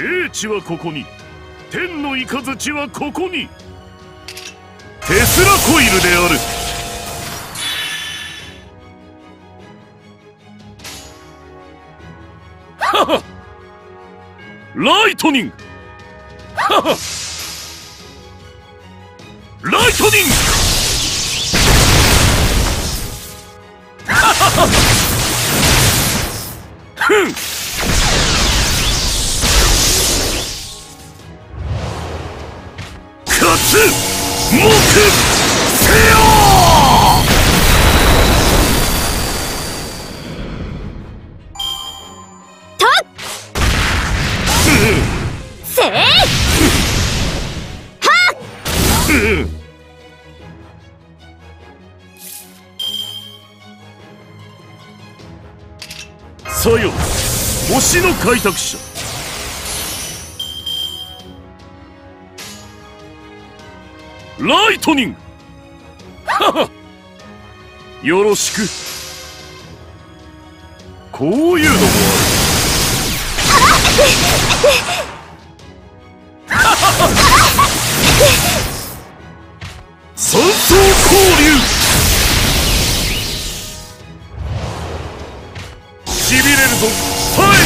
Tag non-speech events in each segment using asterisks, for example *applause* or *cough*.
英知はここに。天の雷はここに。テスラコイルである。は *laughs* はライトニング。は *laughs* はライトニング。はははふん目せよせいはさよ星の開拓者ライトニング。*laughs* よろしく。こういうのもある。*laughs* 三層交流。しびれるぞ。耐え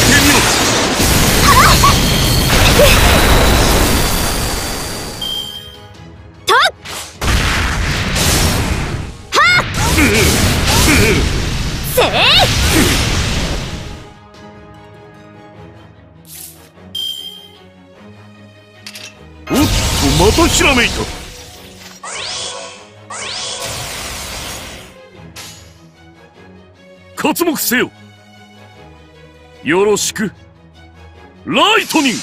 せいおっとまたひらめいた。刮目せよ。よろしく。ライトニング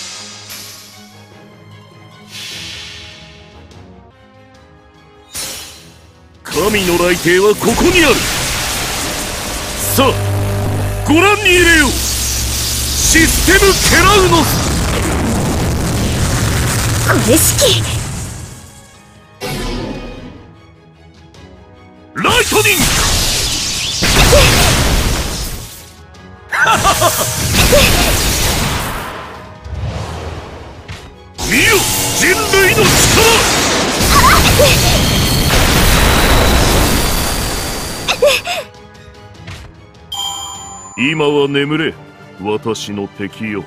神の来帝はここにある。さあご覧に入れよう。システムケラウノス。これ式ライトニング。見よ人類の力今は眠れ。私の敵よ。